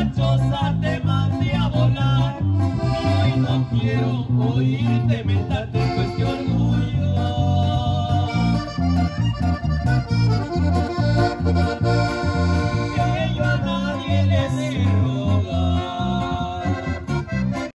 esa te mandé a volar. Hoy no quiero oírte, meterte en cuestión.